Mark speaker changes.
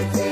Speaker 1: with you.